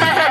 Bye.